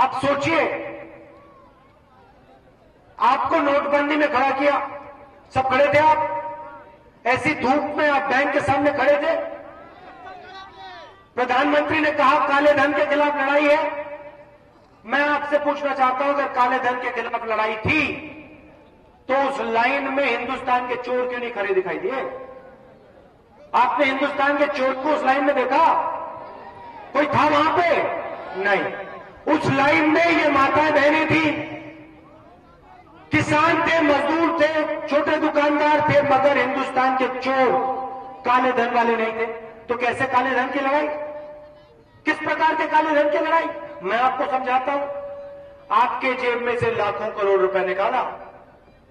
आप सोचिए, आपको नोटबंदी में खड़ा किया, सब खड़े थे आप? ऐसी धूप में आप बैंक के सामने खड़े थे? प्रधानमंत्री ने कहा, काले धन के खिलाफ लड़ाई है। मैं आपसे पूछना चाहता हूँ, अगर काले धन के खिलाफ लड़ाई थी तो उस लाइन में हिंदुस्तान के चोर क्यों नहीं खड़े दिखाई दिए? आपने हिंदुस्तान के चोर को उस लाइन में देखा? कोई था वहाँ पे? नहीं। उस लाइन में ये माताएँ बहनें थी। किसान थे, मजदूर थे, छोटे दुकानदार थे, मगर हिंदुस्तान के चोर काले धन वाले नहीं थे। तो कैसे काले धन की लड़ाई? किस प्रकार के काले धन की लड़ाई? मैं आपको समझाता हूँ। आपके जेब में से लाखों करोड़ रुपए निकाला।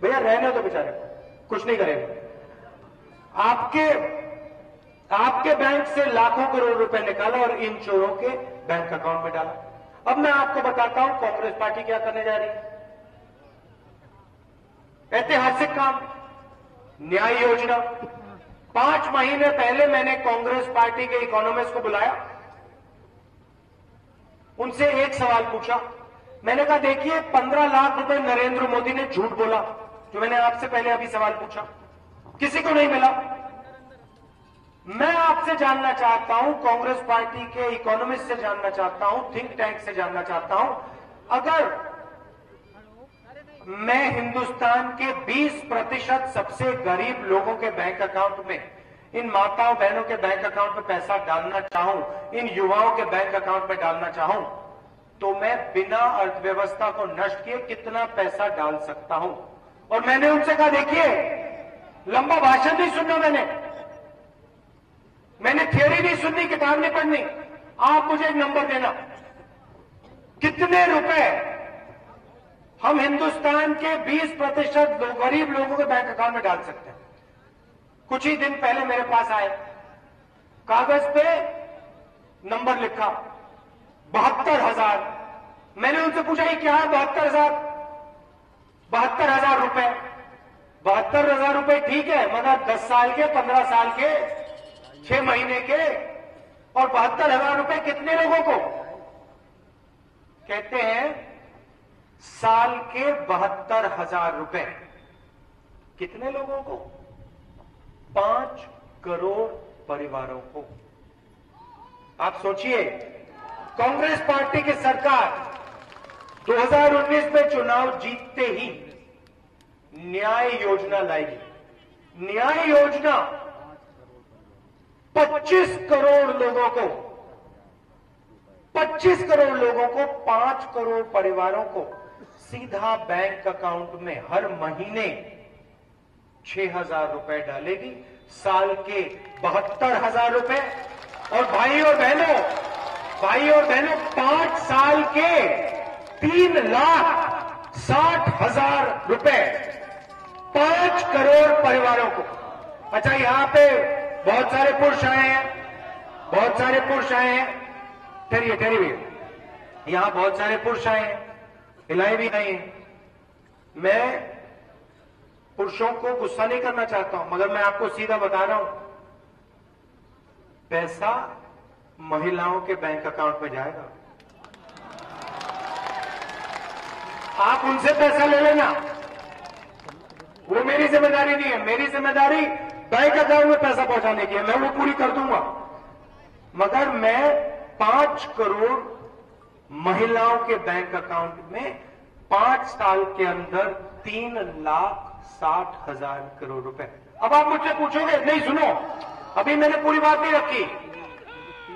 भैया, रहने तो बेचारे कुछ नहीं करेंगे। आपके आपके बैंक से लाखों करोड़ रुपए निकाला और इन चोरों के बैंक अकाउंट में डाला। अब मैं आपको बताता हूँ, कांग्रेस पार्टी क्या करने जा रही है। ऐतिहासिक काम, न्याय योजना। पाँच महीने पहले मैंने कांग्रेस पार्टी के इकोनॉमिस्ट को बुलाया। उनसे एक सवाल पूछा। मैंने कहा, देखिए, पंद्रह लाख रुपए नरेंद्र मोदी ने झूठ बोला। जो मैंने आपसे पहले अभी सवाल पूछा। किसी को नहीं मिला। मैं आपसे जानना चाहता हूँ, कांग्रेस पार्टी के इकोनॉमिस्ट से जानना चाहता हूँ थिंक टैंक से जानना चाहता हूँ। अगर मैं हिंदुस्तान के 20 प्रतिशत सबसे गरीब लोगों के बैंक अकाउंट में, इन माताओं, बहनों के बैंक अकाउंट में पैसा डालना चाहूँ, इन युवाओं के बैंक अकाउंट में डालना चाहूँ तो मैं बिना अर्थव्यवस्था को नष्ट किए कितना पैसा डाल सकता हूँ? और मैंने उनसे कहा, देखिए, लंबा भाषण नहीं सुनना मैंने। मैंने थियोरी नहीं सुननी किताब नहीं पढ़नी। आप मुझे एक नंबर देना। कितने रुपए हम हिंदुस्तान के 20 प्रतिशत लो, गरीब लोगों के बैंक अकाउंट में डाल सकते हैं? कुछ ही दिन पहले मेरे पास आए। कागज़ पे नंबर लिखा। बहत्तर हज़ार। मैंने उनसे पूछा ये क्या है बहत्तर हज़ार? बहत्तर हज़ार रुपए। बहत्तर हज़ार रुपए ठीक है मगर दस साल के पंद्रह साल के छह महीने के और बहत्तर हज़ार रुपए कितने लोगों को? कहते हैं, साल के बहत्तर हज़ार रुपए। कितने लोगों को? पाँच करोड़ परिवारों को। आप सोचिए, कांग्रेस पार्टी की सरकार 2019 में चुनाव जीतते ही न्याय योजना लाएगी। न्याय योजना 25 करोड़ लोगों को 25 करोड़ लोगों को 5 करोड़ परिवारों को सीधा बैंक अकाउंट में हर महीने छह हज़ार रुपए डालेगी, साल के बहत्तर हज़ार रुपए। और भाई और बहनों भाई और बहनों, पाँच साल के तीन लाख साठ हज़ार रुपए, पाँच करोड़ परिवारों को। अच्छा यहाँ पे बहुत सारे पुरुष आए हैं। बहुत सारे पुरुष आए हैं। ठहरिए ठहरिए। यहाँ बहुत सारे पुरुष आए हैं। हिलाई भी नहीं है। मैं पुरुषों को गुस्सा नहीं करना चाहता हूँ, मगर मैं आपको सीधा बता रहा हूँ, पैसा महिलाओं के बैंक अकाउंट में जाएगा। आप उनसे पैसा ले लेना। वो मेरी ज़िम्मेदारी नहीं है, मेरी ज़िम्मेदारी बैंक अकाउंट में पैसा पहुँचाने की मैं वो पूरी कर दूँगा। मगर मैं पाँच करोड़ महिलाओं के बैंक अकाउंट में पाँच साल के अंदर तीन लाख साठ हज़ार करोड़ रुपए। अब आप मुझसे पूछोगे, नहीं सुनो। अभी मैंने पूरी बात नहीं रखी।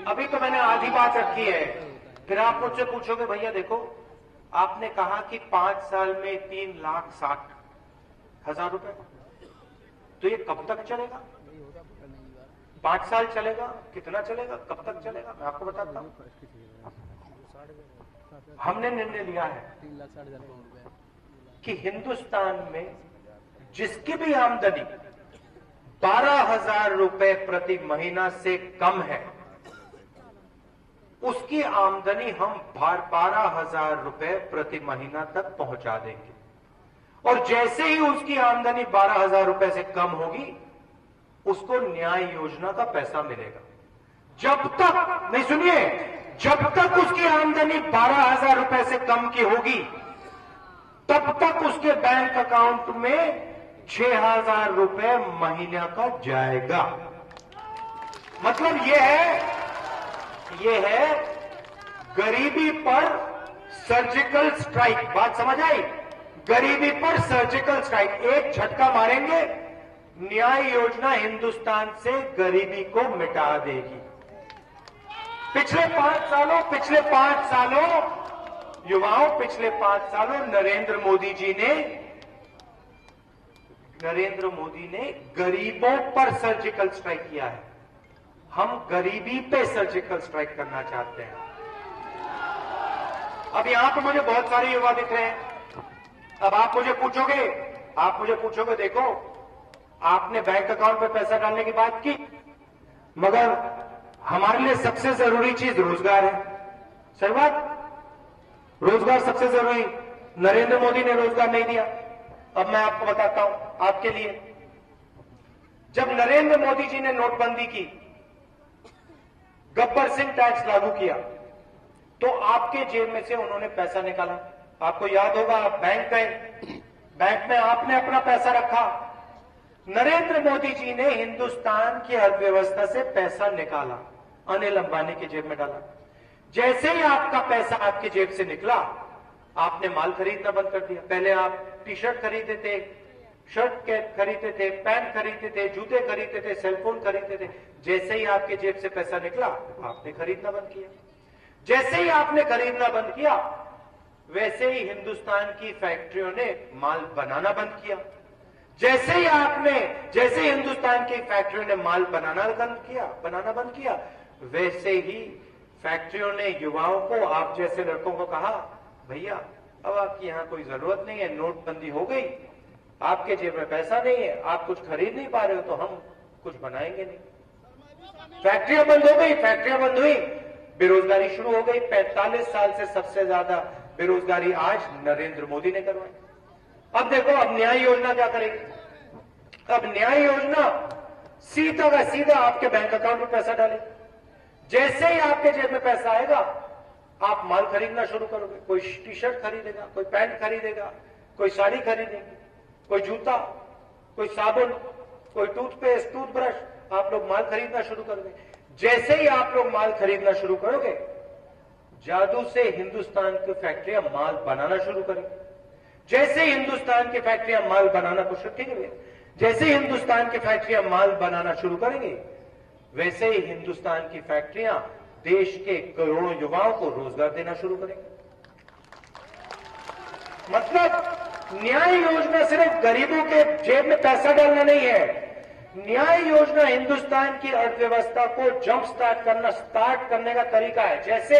अभी तो मैंने आधी बात रखी है। फिर आप मुझसे पूछोगे, भैया, देखो, आपने कहा कि पाँच साल में तीन लाख साठ हज़ार रुपए। तो ये कब तक चलेगा? पाँच साल चलेगा? कितना चलेगा? कब तक चलेगा? मैं आपको बताता हूँ। हमने निर्णय लिया है कि हिंदुस्तान में जिसकी भी आमदनी बारह हज़ार रुपए प्रति महीना से कम है, उसकी आमदनी हम बारह हज़ार रुपए प्रति महीना तक पहुँचा देंगे। और जैसे ही उसकी आमदनी बारह हज़ार रुपए से कम होगी, उसको न्याय योजना का पैसा मिलेगा। जब तक, नहीं सुनिए, जब तक उसकी आमदनी बारह हज़ार रुपए से कम की होगी, तब तक उसके बैंक अकाउंट में छह हज़ार रुपए महीने का जाएगा। मतलब यह है यह है, गरीबी पर सर्जिकल स्ट्राइक बात समझ आई? गरीबी पर सर्जिकल स्ट्राइक एक झटका मारेंगे। न्याय योजना हिंदुस्तान से गरीबी को मिटा देगी। पिछले पाँच सालों, पिछले पाँच सालों, युवाओं, पिछले पाँच सालों, नरेंद्र मोदी जी ने, नरेंद्र मोदी ने गरीबों पर सर्जिकल स्ट्राइक किया है। हम गरीबी पे सर्जिकल स्ट्राइक करना चाहते हैं। अब यहाँ पर मुझे बहुत सारे युवा दिख रहे हैं। अब आप मुझे पूछोगे? आप मुझे पूछोगे, देखो, आपने बैंक अकाउंट पे पैसा डालने की बात की, मगर हमारे लिए सबसे ज़रूरी चीज़ रोज़गार है। सही बात? रोज़गार सबसे ज़रूरी। नरेंद्र मोदी ने रोज़गार नहीं दिया। अब मैं आपको बताता हूँ, आपके लिए। जब नरेंद्र मोदी जी ने नोटबंदी की, गब्बर सिंह टैक्स लागू किया तो आपके जेब में से उन्होंने पैसा निकाला। आपको याद होगा, आप बैंक गए। बैंक में आपने अपना पैसा रखा। नरेंद्र मोदी जी ने हिंदुस्तान की अर्थव्यवस्था से पैसा निकाला, अनिल अंबानी की जेब में डाला। जैसे ही आपका पैसा आपकी जेब से निकला, आपने माल खरीदना बंद कर दिया। पहले आप टी शर्ट खरीदते थे, शर्ट खरीदते थे, पैंट खरीदते थे, जूते खरीदते थे, सेलफोन खरीदते थे। जैसे ही आपके जेब से पैसा निकला, आपने खरीदना बंद किया। जैसे ही आपने खरीदना बंद किया वैसे ही हिंदुस्तान की फैक्ट्रियों ने माल बनाना बंद किया। जैसे ही आपने, जैसे हिंदुस्तान की फैक्ट्रियों ने माल बनाना बंद किया, बनाना बंद किया, वैसे ही फैक्ट्रियों ने युवाओं को, आप जैसे लड़कों को कहा, भैया, अब आपकी यहाँ कोई ज़रूरत नहीं है, नोटबंदी हो गई। आपके जेब में पैसा नहीं है, आप कुछ खरीद नहीं पा रहे हो तो हम कुछ बनाएँगे नहीं। फैक्ट्रियाँ बंद हो गई, फैक्ट्रियाँ बंद हुई। बेरोजगारी शुरू हो गई। 45 साल से सबसे ज़्यादा बेरोजगारी आज नरेंद्र मोदी ने करवाई। अब देखो, अब न्याय योजना क्या करेगी? अब न्याय योजना सीधा का सीधा आपके बैंक अकाउंट में पैसा डाले जैसे ही आपके जेब में पैसा आएगा, आप माल खरीदना शुरू करोगे। कोई टी शर्ट खरीदेगा, कोई पैंट खरीदेगा, कोई साड़ी खरीदेगी, कोई जूता, कोई साबुन, कोई टूथपेस्ट, टूथब्रश, आप लोग माल खरीदना शुरू करोगे। जैसे ही आप लोग माल खरीदना शुरू करोगे जादू से हिंदुस्तान की फैक्ट्रियाँ माल बनाना शुरू करेंगी जैसे हिंदुस्तान की फैक्ट्रियाँ माल बनाना कुछ ठीक है, जैसे हिंदुस्तान की फैक्ट्रियाँ माल बनाना शुरू करेंगे, वैसे ही हिंदुस्तान की फैक्ट्रियाँ देश के करोड़ों युवाओं को रोज़गार देना शुरू करेंगे। मतलब न्याय योजना सिर्फ़ गरीबों के जेब में पैसा डालना नहीं है। न्याय योजना हिंदुस्तान की अर्थव्यवस्था को जंप स्टार्ट करना स्टार्ट करने का तरीका है। जैसे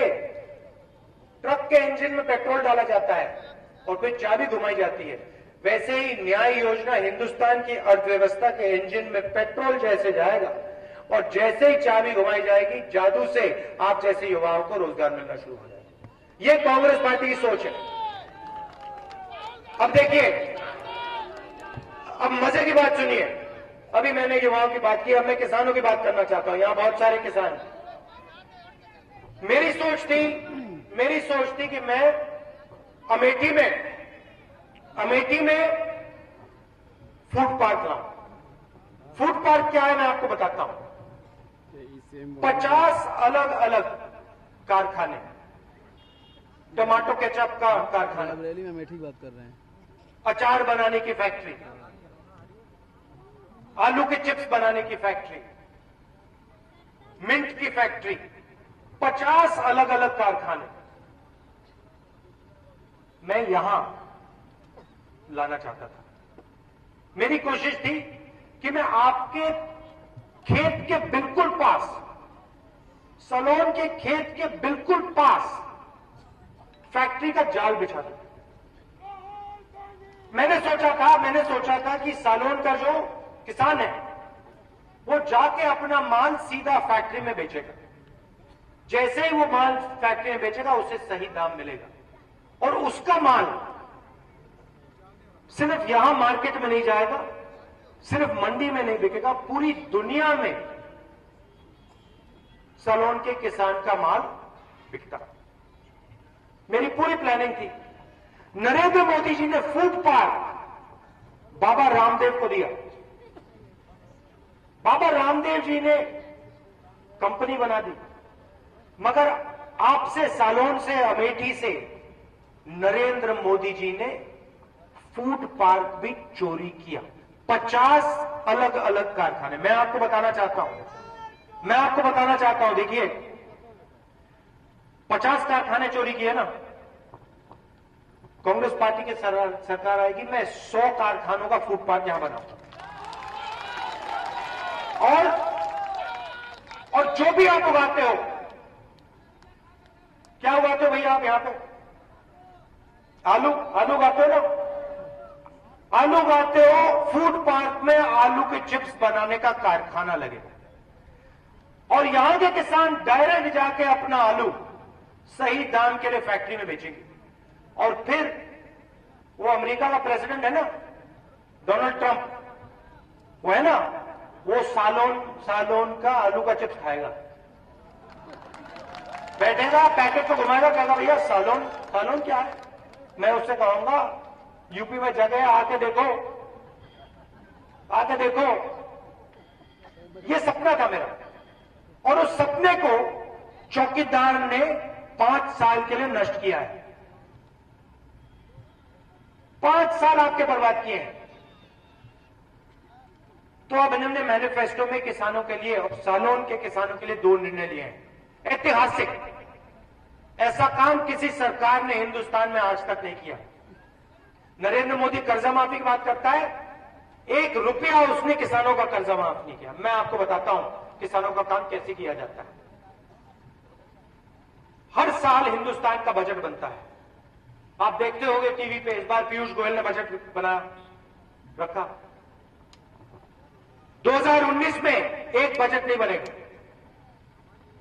ट्रक के इंजन में पेट्रोल डाला जाता है और फिर चाबी घुमाई जाती है। वैसे ही न्याय योजना हिंदुस्तान की अर्थव्यवस्था के इंजन में पेट्रोल जैसे जाएगा और जैसे ही चाबी घुमाई जाएगी, जादू से आप जैसे युवाओं को रोज़गार मिलना शुरू हो जाएगा। ये कांग्रेस पार्टी की सोच है। अब देखिए, अब मज़े की बात सुनिए। अभी मैंने युवाओं की बात की, अब मैं किसानों की बात करना चाहता हूँ। यहाँ बहुत सारे किसान। मेरी सोच थी मेरी सोच थी कि मैं अमेठी में अमेठी में फ़ूड पार्क लाऊं फ़ूड पार्क क्या है मैं आपको बताता हूँ। पचास अलग अलग कारखाने टमाटो केचप का कारखाना। रैली में मेठी बात कर रहे हैं। अचार बनाने की फैक्ट्री आलू के चिप्स बनाने की फैक्ट्री मिंट की फैक्ट्री पचास अलग अलग कारखाने। मैं यहाँ लाना चाहता था। मेरी कोशिश थी कि मैं आपके खेत के बिल्कुल पास, सलोन के खेत के बिल्कुल पास फैक्ट्री का जाल बिछा दिया मैंने सोचा था, मैंने सोचा था कि सालोन का जो किसान है, वो जाके अपना माल सीधा फैक्ट्री में बेचेगा। जैसे ही वो माल फैक्ट्री में बेचेगा, उसे सही दाम मिलेगा। और उसका माल सिर्फ़ यहाँ मार्केट में नहीं जाएगा, सिर्फ़ मंडी में नहीं बिकेगा, पूरी दुनिया में सलोन के किसान का माल बिकता। मेरी पूरी प्लानिंग थी। नरेंद्र मोदी जी ने फ़ूड पार्क बाबा रामदेव को दिया। बाबा रामदेव जी ने कंपनी बना दी, मगर आपसे सालोन से, अमेठी से नरेंद्र मोदी जी ने फ़ूड पार्क भी चोरी किया। पचास अलग अलग कारखाने। मैं आपको बताना चाहता हूँ। मैं आपको बताना चाहता हूँ, देखिए। पचास कारखाने चोरी किए ना। कांग्रेस पार्टी की सरकार आएगी, मैं सौ कारखानों का फ़ूड पार्क यहाँ बनाऊँगा। और और जो भी आप उगाते हो, क्या उगाते हो भैया आप यहाँ पे? आलू आलू उगाते हो ना? आलू उगाते हो फ़ूड पार्क में आलू के चिप्स बनाने का कारखाना लगेगा और यहाँ के किसान डायरेक्ट जाके अपना आलू सही दाम के लिए फैक्ट्री में बेचेंगे। और फिर, वो अमेरिका का प्रेसिडेंट है ना डोनाल्ड ट्रंप वो है ना, वो सालोन सालोन का आलू का चिप्स खाएगा। बैठेगा पैकेट को घुमाएगा, कहेगा, भैया सालोन सालोन क्या है? मैं उससे कहूँगा यूपी में जगह आके देखो। आके देखो। ये सपना था मेरा। और उस सपने को चौकीदार ने पाँच साल के लिए नष्ट किया है। पाँच साल आपके बर्बाद किए हैं। तो अब इन्होंने मैनिफेस्टो में किसानों के लिए और सालोन के किसानों के लिए दो निर्णय लिए हैं। ऐतिहासिक। ऐसा काम किसी सरकार ने हिंदुस्तान में आज तक नहीं किया। नरेंद्र मोदी कर्जा माफ़ी की बात करता है, एक रुपया उसने किसानों का कर्जा माफ़ नहीं किया। मैं आपको बताता हूँ, किसानों का काम कैसे किया जाता है। हर साल हिंदुस्तान का बजट बनता है। आप देखते होंगे टीवी पे, इस बार पीयूष गोयल ने बजट बना रखा। 2019 में एक बजट नहीं बनेगा,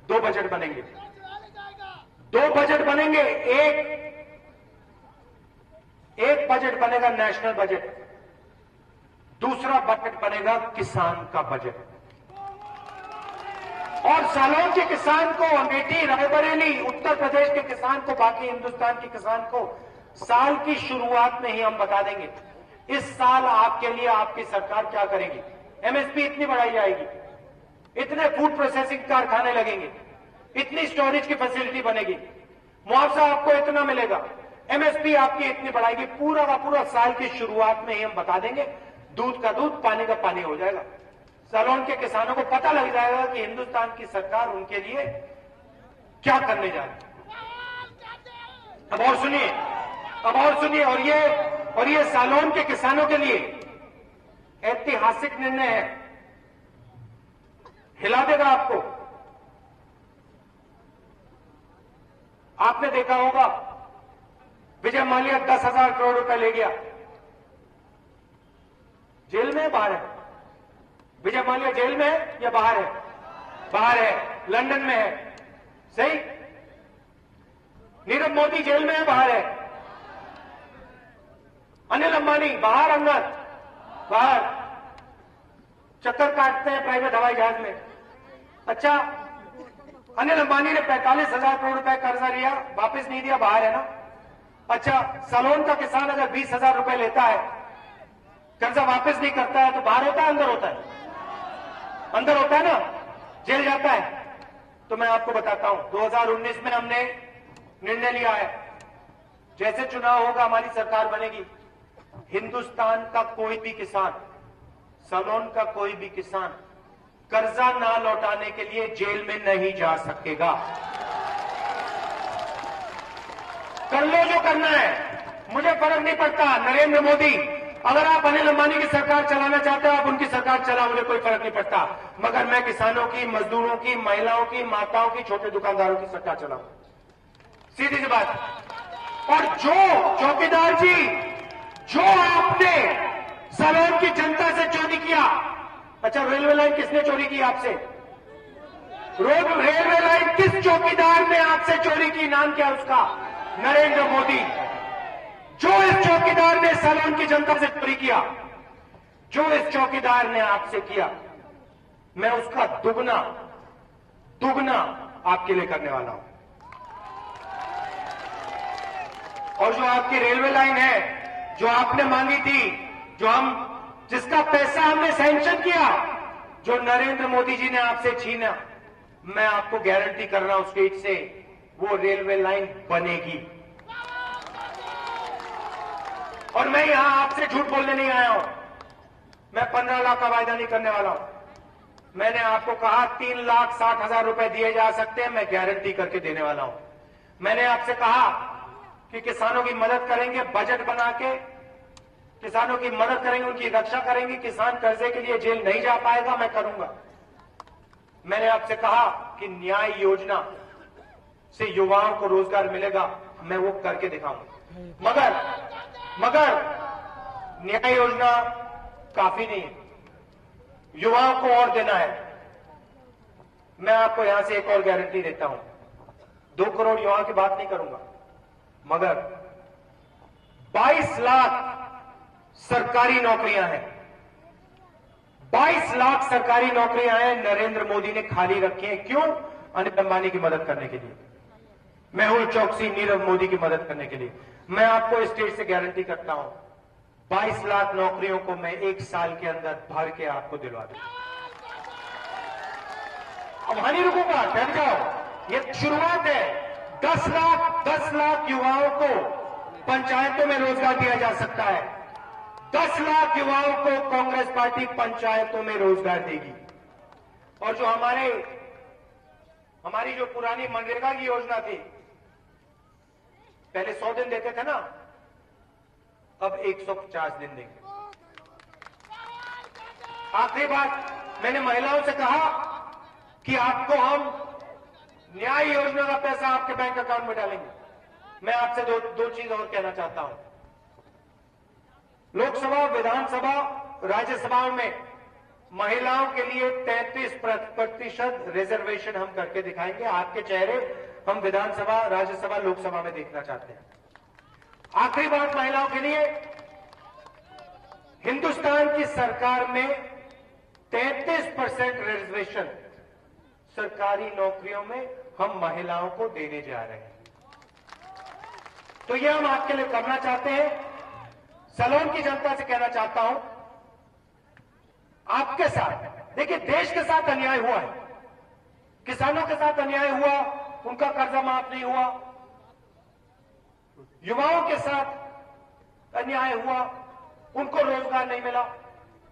दो बजट बनेंगे। दो बजट बनेंगे, एक एक बजट बनेगा नेशनल बजट दूसरा बजट बनेगा किसान का बजट और सालों के किसान को अमेठी, रायबरेली, उत्तर प्रदेश के किसान को, बाकी हिंदुस्तान के किसान को साल की शुरुआत में ही हम बता देंगे, इस साल आपके लिए आपकी सरकार क्या करेगी? एमएसपी इतनी बढ़ाई जाएगी, इतने फ़ूड प्रोसेसिंग कारखाने लगेंगे इतनी स्टोरेज की फैसिलिटी बनेगी। मुआवजा आपको इतना मिलेगा। एमएसपी आपकी इतनी बढ़ाएगी। पूरा का पूरा साल की शुरुआत में ही हम बता देंगे। दूध का दूध, पानी का पानी हो जाएगा। सलोन के किसानों को पता लग जाएगा कि हिंदुस्तान की सरकार उनके लिए क्या करने जा रही अब और सुनिए। अब और सुनिए। और ये और ये सालोन के किसानों के लिए ऐतिहासिक निर्णय है। हिला देगा आपको। आपने देखा होगा, विजय माल्या दस हज़ार करोड़ रुपए ले गया। जेल में बाहर है? विजय माल्या जेल में है या बाहर है? बाहर है, लंदन में है। सही? नीरव मोदी जेल में है बाहर है? अनिल अंबानी, बाहर अंदर। बाहर। चक्कर काटते हैं प्राइवेट हवाई जहाज़ में। अच्छा अनिल अंबानी ने पैंतालीस हज़ार करोड़ रुपए कर्जा लिया, वापस नहीं दिया, बाहर है ना? अच्छा सलोन का किसान अगर बीस हज़ार रुपए लेता है, कर्जा वापस नहीं करता है तो बाहर होता है, अंदर होता है? अंदर होता है ना? जेल जाता है। तो मैं आपको बताता हूँ 2019 में हमने निर्णय लिया है। जैसे चुनाव होगा, हमारी सरकार बनेगी। हिंदुस्तान का कोई भी किसान, सलोन का कोई भी किसान कर्जा ना लौटाने के लिए जेल में नहीं जा सकेगा। कर लो जो करना है। मुझे फ़र्क नहीं पड़ता, नरेंद्र मोदी। अगर आप अनिल अंबानी की सरकार चलाना चाहते हो, आप उनकी सरकार चला मुझे कोई फ़र्क नहीं पड़ता। मगर मैं किसानों की, मजदूरों की, महिलाओं की, माताओं की, छोटे दुकानदारों की सरकार चलाऊ। सीधी सी बात। और जो चौकीदार जी, जो आपने सलोन की जनता से चोरी किया अच्छा रेलवे लाइन किसने चोरी की आपसे? रोड रेलवे लाइन किस चौकीदार ने आपसे चोरी की? नाम क्या उसका? नरेंद्र मोदी। जो इस चौकीदार ने सलोन की जनता से चोरी किया, जो इस चौकीदार ने आपसे किया, मैं उसका दुगना दुगना आपके लिए करने वाला हूँ। और जो आपकी रेलवे लाइन है, जो आपने मांगी थी, जो हम जिसका पैसा हमने सैंक्शन किया, जो नरेंद्र मोदी जी ने आपसे छीना, मैं आपको गारंटी कर रहा हूँ स्टेट से, वो रेलवे लाइन बनेगी। और मैं यहाँ आपसे झूठ बोलने नहीं आया हूँ। मैं पंद्रह लाख का वायदा नहीं करने वाला हूँ। मैंने आपको कहा, तीन लाख साठ हज़ार रुपए दिए जा सकते हैं, मैं गारंटी करके देने वाला हूँ। मैंने आपसे कहा कि किसानों की मदद करेंगे, बजट बना के किसानों की मदद करेंगे, उनकी रक्षा करेंगे, किसान कर्जे के लिए जेल नहीं जा पाएगा, मैं करूँगा। मैंने आपसे कहा कि न्याय योजना से युवाओं को रोज़गार मिलेगा, मैं वो करके दिखाऊँगा। मगर मगर, न्याय योजना काफ़ी नहीं है। युवाओं को और देना है। मैं आपको यहाँ से एक और गारंटी देता हूँ। दो करोड़ युवाओं की बात नहीं करूँगा। मगर 22 लाख सरकारी नौकरियाँ हैं। 22 लाख सरकारी नौकरियाँ हैं, नरेंद्र मोदी ने खाली रखी हैं। क्यों? अनिल अंबानी की मदद करने के लिए। मेहुल चौकसी, नीरव मोदी की मदद करने के लिए। मैं आपको स्टेट से गारंटी करता हूँ 22 लाख नौकरियों को मैं एक साल के अंदर भर के आपको दिलवा दूँगा। अब वहाँ नहीं रुकूँगा डर जाओ। ये शुरुआत है। 10 लाख 10 लाख युवाओं को पंचायतों में रोज़गार दिया जा सकता है। 10 लाख युवाओं को कांग्रेस पार्टी पंचायतों में रोज़गार देगी। और जो हमारे, हमारी जो पुरानी मनरेगा की योजना थी, पहले सौ दिन देते थे ना, अब 150 दिन देंगे। आखिरी बात, मैंने महिलाओं से कहा कि आपको हम न्याय योजना का पैसा आपके बैंक अकाउंट में डालेंगे। मैं आपसे दो दो चीज़ और कहना चाहता हूँ। लोकसभा, विधानसभा राज्यसभाओं में महिलाओं के लिए 33 प्रतिशत रिजर्वेशन हम करके दिखाएँगे। आपके चेहरे हम विधानसभा, राज्यसभा, लोकसभा में देखना चाहते हैं। आखिरी बात महिलाओं के लिए, हिंदुस्तान की सरकार में 33 परसेंट रिजर्वेशन सरकारी नौकरियों में हम महिलाओं को देने जा रहे हैं। तो यह हम आपके लिए करना चाहते हैं। सलोन की जनता से कहना चाहता हूँ, आपके साथ, देखिए, देश के साथ अन्याय हुआ है। किसानों के साथ अन्याय हुआ, उनका कर्जा माफ़ नहीं हुआ। युवाओं के साथ अन्याय हुआ, उनको रोज़गार नहीं मिला।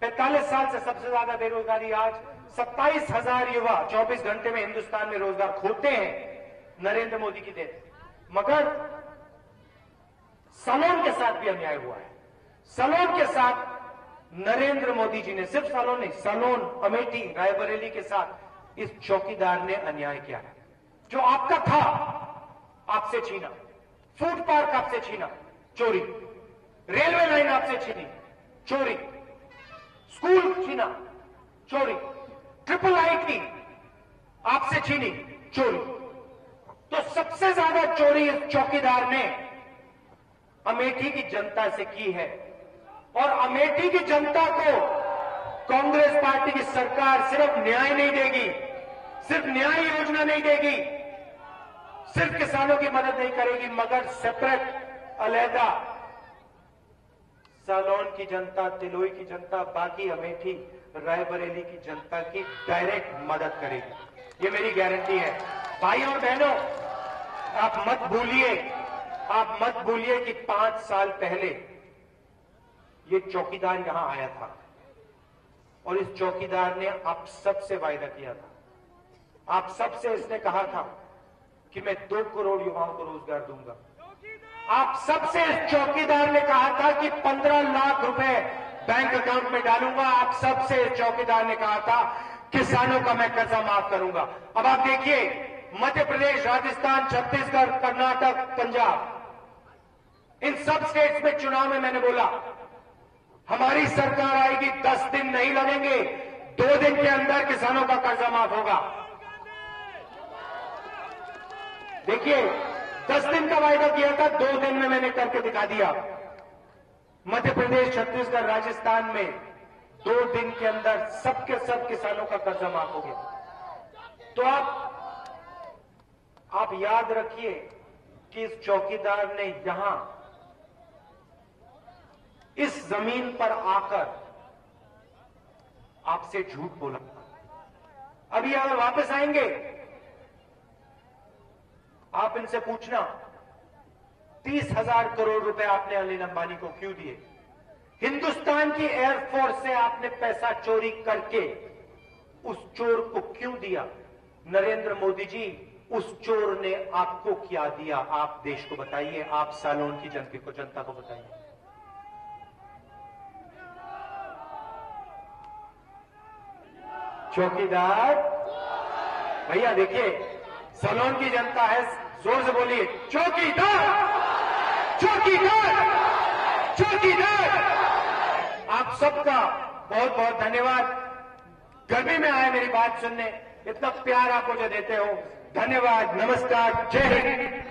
45 साल से सबसे ज़्यादा बेरोजगारी आज, सत्ताईस हज़ार युवा 24 घंटे में हिंदुस्तान में रोज़गार खोते हैं, नरेंद्र मोदी की देन। मगर सलोन के साथ भी अन्याय हुआ है। सलोन के साथ नरेंद्र मोदी जी ने, सिर्फ़ सलोन नहीं, सलोन अमेठी रायबरेली के साथ इस चौकीदार ने अन्याय किया। है जो आपका था, आपसे छीना। फ़ूड पार्क आपसे छीना, चोरी। रेलवे लाइन आपसे छीनी, चोरी। स्कूल छीना, चोरी। ट्रिपल आईटी आपसे छीनी, चोरी। तो सबसे ज़्यादा चोरी इस चौकीदार ने अमेठी की जनता से की है। और अमेठी की जनता को कांग्रेस पार्टी की सरकार सिर्फ़ न्याय नहीं देगी, सिर्फ़ न्याय योजना नहीं देगी, सिर्फ़ किसानों की मदद नहीं करेगी, मगर सेपरेट अलहदा। सालौन की जनता, तिलोई की जनता, बाकी अमेठी, रायबरेली की जनता की डायरेक्ट मदद करेगी। ये मेरी गारंटी है। भाई और बहनों, आप मत भूलिए, आप मत भूलिए कि पाँच साल पहले ये चौकीदार यहाँ आया था। और इस चौकीदार ने आप सबसे वायदा किया था। आप सबसे इसने कहा था कि मैं दो करोड़ युवाओं को रोज़गार दूँगा। आप सबसे इस चौकीदार ने कहा था कि पंद्रह लाख रुपए बैंक अकाउंट में डालूँगा। आप सबसे इस चौकीदार ने कहा था, किसानों का मैं कर्जा माफ़ करूँगा। अब आप देखिए, मध्य प्रदेश, राजस्थान, छत्तीसगढ़, कर्नाटक, पंजाब, इन सब स्टेट्स में चुनाव में मैंने बोला हमारी सरकार आएगी, दस दिन नहीं लगेंगे, दो दिन के अंदर किसानों का कर्जा माफ़ होगा। देखिए, दस दिन का वायदा किया था, दो दिन में मैंने करके दिखा दिया। मध्य प्रदेश, छत्तीसगढ़, राजस्थान में दो दिन के अंदर सबके सब किसानों का कर्जा माफ़ हो गया। तो आप आप याद रखिए कि इस चौकीदार ने यहाँ इस ज़मीन पर आकर आपसे झूठ बोला। अभी अगर वापस आएँगे, आप इनसे पूछना, तीस हज़ार करोड़ रुपए आपने अनिल अंबानी को क्यों दिए? हिंदुस्तान की एयरफोर्स से आपने पैसा चोरी करके उस चोर को क्यों दिया? नरेंद्र मोदी जी, उस चोर ने आपको क्या दिया? आप देश को बताइए, आप सालोन की जनता को जनता को बताइए। चौकीदार। भैया देखिए, सलोन की जनता है, ज़ोर से बोलिए, चौकीदार। चौकीदार। चौकीदार। आप सबका बहुत बहुत धन्यवाद। गर्मी में आए मेरी बात सुनने। इतना प्यार आप मुझे देते हो। धन्यवाद, नमस्कार, जय हिंद।